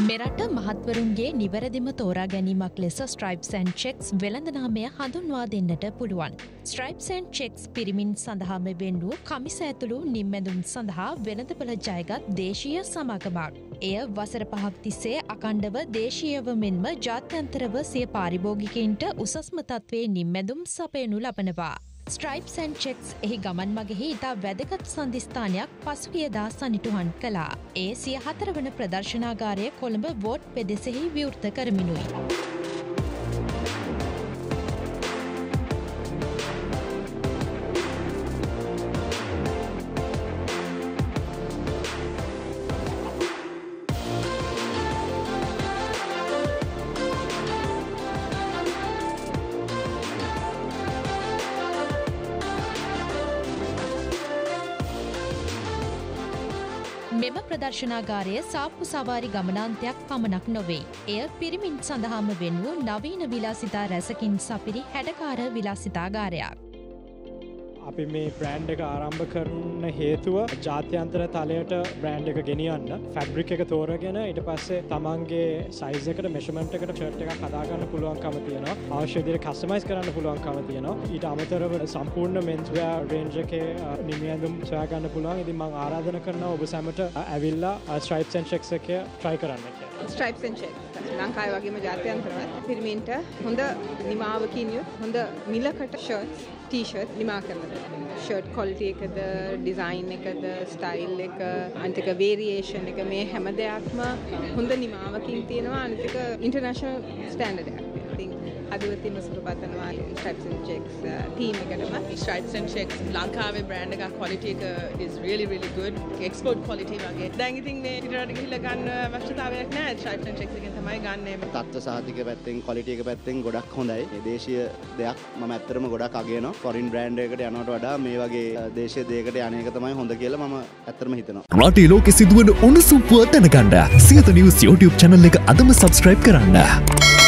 මෙරට මහත්වරුන්ගේ නිවැරදිම තෝරා ගැනීමක් ලෙස ස්ට්‍රයිප්සන් චෙක්ස් වෙළඳනාමය හඳුන්වා දෙන්නට පුළුවන්. ස්ට්‍රයිප්සන් චෙක්ස් පිරිමින් සඳහාම වෙන්වූ කමිස ඇතුළු නිම්මැදුම් සඳහා වෙළඳපල ජයගත් දේශීය සමාගමක්. එය වසර පහක් තිස්සේ අකණ්ඩව දේශීයව මෙන්ම ජාත්‍යන්තරව සිය පාරිභෝගිකයින්ට උසස්ම තත්වේ නිම්මැදුම් සපයනු ලබනවා. ස්ට්‍රයිප්සන් චෙක්ස් එහි ගමන් මගෙහි ඉතා වැදගත් සන්ධිස්ථානයක් පසුගියදා සනිටුහන් කලා. ඒ සිය හතර වන ප්‍රදර්ශනාගාරය කොළඹ වෝට් පෙදෙසෙහි විවෘත කරමිනුයි. මෙම ප්‍රදර්ශනාගාරය සාප්පු සවාරි ගමනාන්තයක් පමණක් නොවේ. එය පිරිමින් සඳහාම වෙන් වූ නවීන විලාසිතා රැසකින් සපිරි හැඩකාර විලාසිතාගාරයක්. අපි මේ බ්‍රෑන්් එක ආරම්භ කරන හේතුව ජාත්‍යන්තර තලයට බ්‍රෑන්් එක ගෙනියන්න. ෆැබ්‍රික් එක තෝරගෙන ඉට පස්සේ තමන්ගේ සයිසකට මෙශමට එකට චර්ට එක කදාගන්න පුළුවන්කම තියෙන අවශ්‍යදිර කස්මයිස් කරන්න පුළුවන්කම තියෙනවා. ඊට අමතරව සම්පූර්ණ මෙන්ස්වයා රේන්ජක නිමියඳුම් සොයාගන්න පුළුවන්. ඉති මං ආරාධන කරන ඔබ සැමට ඇවිල්ලා ස්ට්‍රයිප්සන් ෙක්ස එක ට්‍රයි කරන්න කිය. ස්ට්‍රයිප්සන් චෙක් ලංකාය වගේම ජාත්‍යන්තරවත් පිරිමින්ට හොඳ නිමාවකින් යුත් හොඳ මිලකට ෂර්ට් ටීෂර්ට් නිමා කරන ෂර්ට් කොලිටි එකද ඩිසයින් එකද ස්ටයිල් එක අන්තික වේරියේෂන් එක මේ හැම දෙයක්ම හොඳ නිමාවකින් තියෙනවා. අනිතික ඉන්ටර්නශනල් ස්ටන්ඩඩයක් අදවතිම සුරපතනවා ස්ට්‍රයිප්සන් චෙක්ස් ටීම් එකටම. And checks ලංකාවේ බ්‍රෑන්ඩ් එකක්. Quality එක is really really good. Export quality වගේ. දැන් ඉතින් මේ පිටරට ගිහිල්ලා ගන්න අවශ්‍යතාවයක් ස්ට්‍රයිප්ස් and checks එකෙන් තමයි ගන්න. තත්ව සාධික පැත්තෙන් කොලිටිය එක පැත්තෙන් ගොඩක් හොඳයි. දේශීය දෙයක් මම ඇත්තරම ගොඩක් අගේනවා ෆොරින් බ්‍රෑන්ඩ් එකකට යනවට වඩා මේ වගේ දේශීය දෙයකට යන එක තමයි හොඳ කියලා මම ඇත්තරම හිතනවා. රටේ ලෝකෙ සිදුවන උණුසුම් පුවත් දැනගන්න. සියත නිවස් YouTube channel එක අදම subscribe කරන්න.